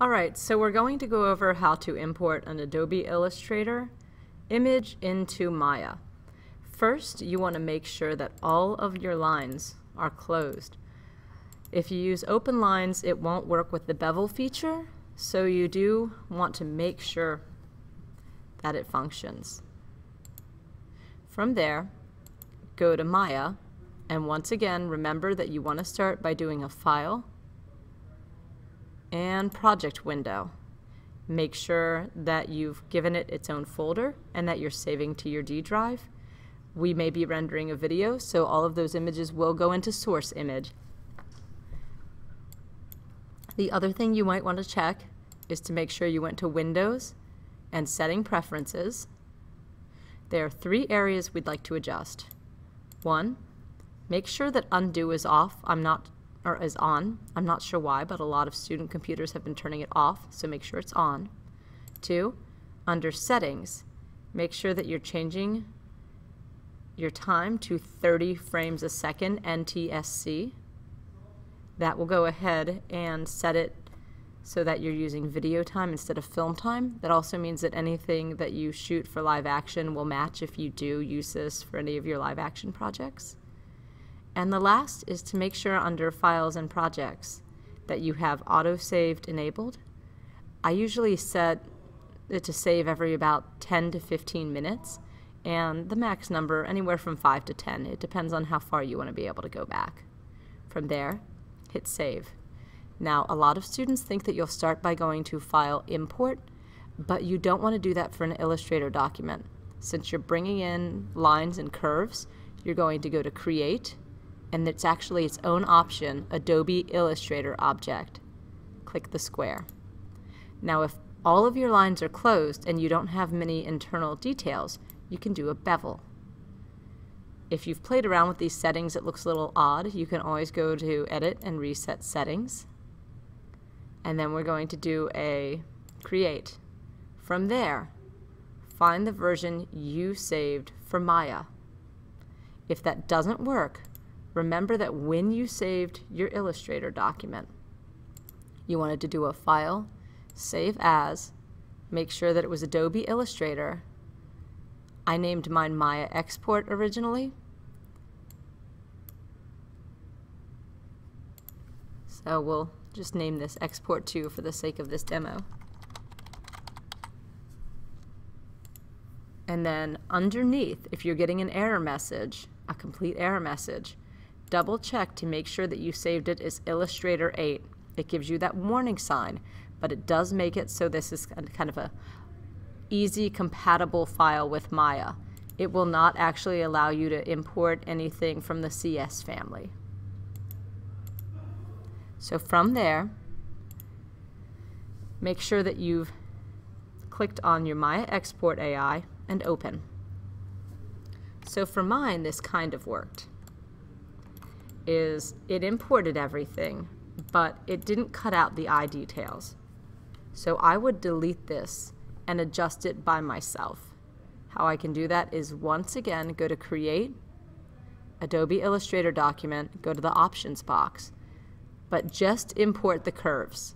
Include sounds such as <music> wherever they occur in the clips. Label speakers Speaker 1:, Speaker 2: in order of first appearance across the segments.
Speaker 1: Alright, so we're going to go over how to import an Adobe Illustrator image into Maya. First, you want to make sure that all of your lines are closed. If you use open lines, it won't work with the bevel feature, so you do want to make sure that it functions. From there, go to Maya, and once again, remember that you want to start by doing a File and Project window. Make sure that you've given it its own folder and that you're saving to your D drive. We may be rendering a video, so all of those images will go into source image. The other thing you might want to check is to make sure you went to Windows and Setting Preferences. There are three areas we'd like to adjust. One, make sure that undo is off. I'm not or is on. I'm not sure why, but a lot of student computers have been turning it off, so make sure it's on. Two, under settings, make sure that you're changing your time to 30 frames a second NTSC. That will go ahead and set it so that you're using video time instead of film time. That also means that anything that you shoot for live action will match if you do use this for any of your live action projects. And the last is to make sure under Files and Projects that you have auto-saved enabled. I usually set it to save every about 10 to 15 minutes, and the max number anywhere from 5 to 10. It depends on how far you want to be able to go back. From there, hit Save. Now, a lot of students think that you'll start by going to File Import, but you don't want to do that for an Illustrator document. Since you're bringing in lines and curves, you're going to go to Create, and it's actually its own option, Adobe Illustrator object. Click the square. Now if all of your lines are closed and you don't have many internal details, you can do a bevel. If you've played around with these settings, it looks a little odd. You can always go to Edit and Reset Settings. And then we're going to do a Create. From there, find the version you saved for Maya. If that doesn't work, remember that when you saved your Illustrator document, you wanted to do a File, Save As, make sure that it was Adobe Illustrator. I named mine Maya Export originally. So we'll just name this Export 2 for the sake of this demo. And then underneath, if you're getting an error message, a complete error message, double check to make sure that you saved it as Illustrator 8. It gives you that warning sign, but it does make it so this is kind of a easy compatible file with Maya. It will not actually allow you to import anything from the CS family. So from there, make sure that you've clicked on your Maya Export AI and open. So for mine, this kind of worked is it imported everything, but it didn't cut out the eye details. So I would delete this and adjust it by myself. How I can do that is once again go to Create, Adobe Illustrator document, go to the Options box, but just import the curves.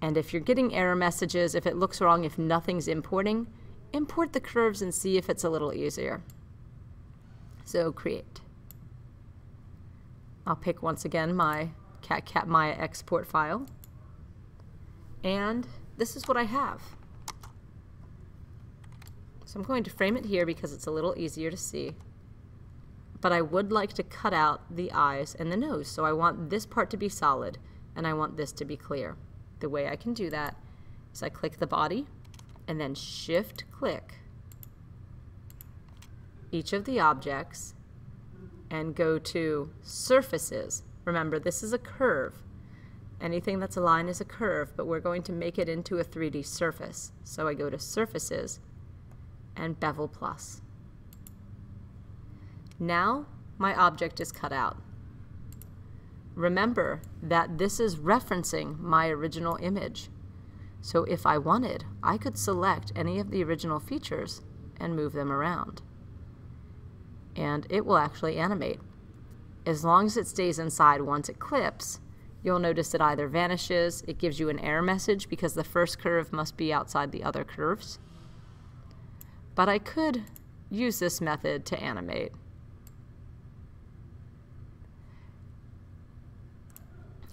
Speaker 1: And if you're getting error messages, if it looks wrong, if nothing's importing, import the curves and see if it's a little easier. So Create. I'll pick once again my CatCat Maya export file. And this is what I have. So I'm going to frame it here because it's a little easier to see. But I would like to cut out the eyes and the nose. So I want this part to be solid and I want this to be clear. The way I can do that is I click the body and then shift click each of the objects and go to surfaces. Remember, this is a curve. Anything that's a line is a curve, but we're going to make it into a 3D surface. So I go to surfaces and bevel plus. Now my object is cut out. Remember that this is referencing my original image. So if I wanted, I could select any of the original features and move them around and it will actually animate. As long as it stays inside once it clips, you'll notice it either vanishes, it gives you an error message because the first curve must be outside the other curves. But I could use this method to animate.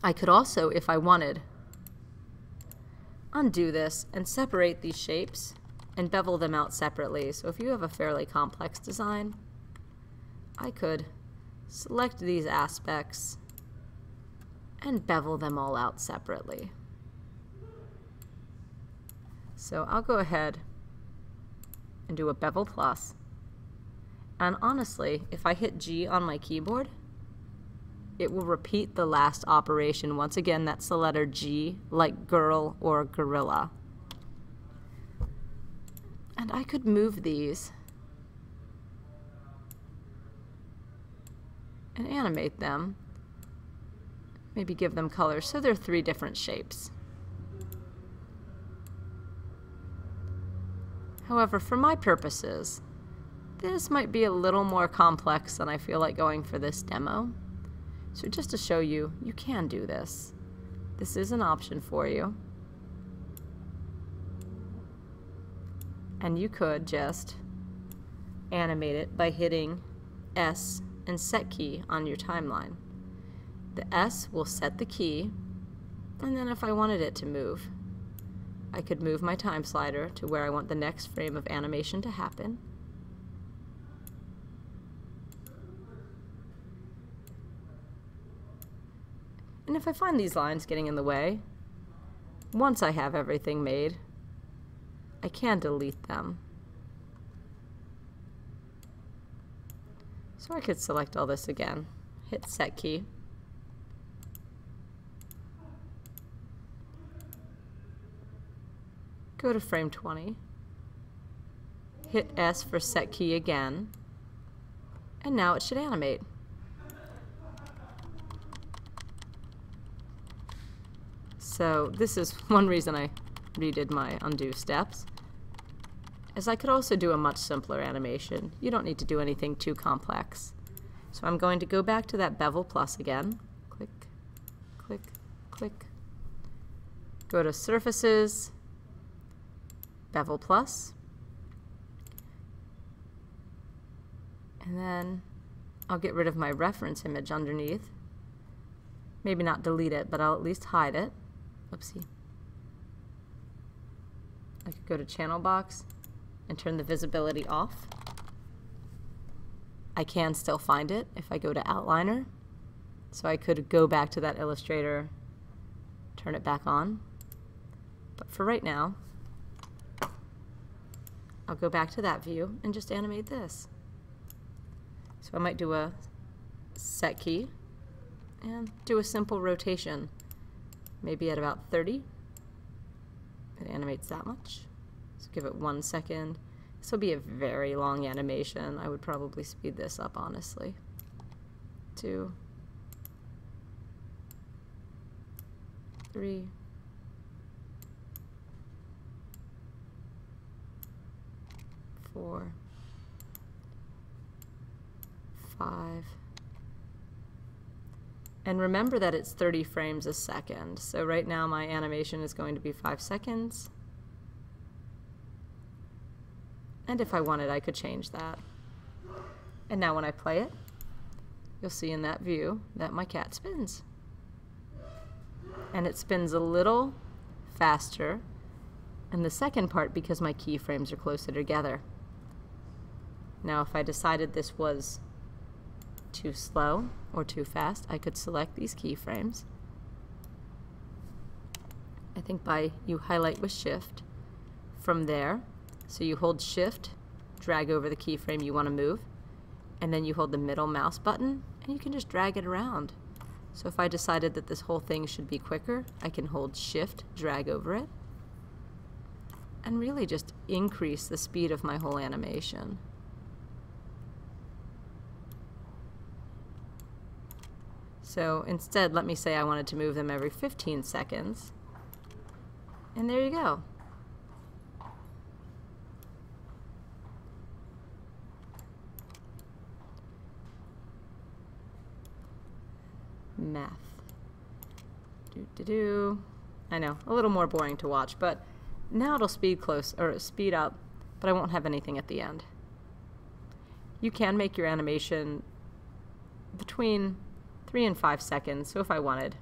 Speaker 1: I could also, if I wanted, undo this and separate these shapes and bevel them out separately. So if you have a fairly complex design, I could select these aspects and bevel them all out separately. So I'll go ahead and do a bevel plus. And honestly, if I hit G on my keyboard, it will repeat the last operation. Once again, that's the letter G, like girl or gorilla. And I could move these and animate them. Maybe give them colors so they're three different shapes. However, for my purposes, this might be a little more complex than I feel like going for this demo. So just to show you, you can do this. This is an option for you. And you could just animate it by hitting S and set key on your timeline. The S will set the key, and then if I wanted it to move, I could move my time slider to where I want the next frame of animation to happen, And if I find these lines getting in the way, once I have everything made, I can delete them. So I could select all this again, hit set key. Go to frame 20, hit S for set key again, and now it should animate. So this is <laughs> one reason I redid my undo steps. As I could also do a much simpler animation. You don't need to do anything too complex. So I'm going to go back to that bevel plus again. Click, click, click. Go to surfaces, bevel plus. And then I'll get rid of my reference image underneath. Maybe not delete it, but I'll at least hide it. Oopsie. I could go to channel box and turn the visibility off. I can still find it if I go to outliner. So I could go back to that illustrator, turn it back on. But for right now, I'll go back to that view and just animate this. So I might do a set key and do a simple rotation maybe at about 30. It animates that much. So give it one second. This will be a very long animation. I would probably speed this up, honestly. Two, three, four, five, and remember that it's 30 frames a second. So right now my animation is going to be five seconds. And if I wanted, I could change that. And now when I play it, you'll see in that view that my cat spins. And it spins a little faster and the second part because my keyframes are closer together. Now if I decided this was too slow or too fast, I could select these keyframes. I think by you highlight with shift from there. So you hold shift, drag over the keyframe you want to move, and then you hold the middle mouse button and you can just drag it around. So if I decided that this whole thing should be quicker, I can hold shift, drag over it, and really just increase the speed of my whole animation. So instead, let me say I wanted to move them every 15 seconds. And there you go. Math. Do, do, do. I know, a little more boring to watch, but now it'll speed close or speed up, but I won't have anything at the end. You can make your animation between three and five seconds, so if I wanted,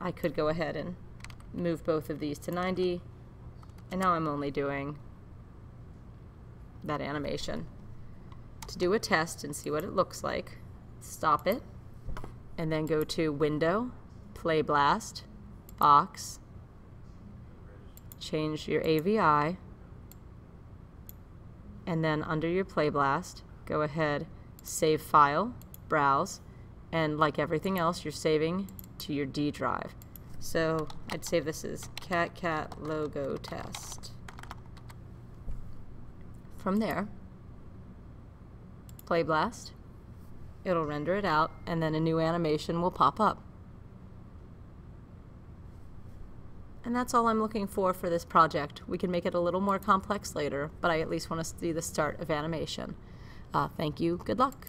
Speaker 1: I could go ahead and move both of these to 90, and now I'm only doing that animation. To do a test and see what it looks like, stop it, and then go to Window, Play Blast, Box, change your AVI, and then under your Play Blast, go ahead, save file, browse, and like everything else, you're saving to your D drive. So I'd save this as cat cat logo test. From there, play blast, it'll render it out, and then a new animation will pop up. And that's all I'm looking for for this project. We can make it a little more complex later, but I at least want to see the start of animation. Uh, thank you. Good luck.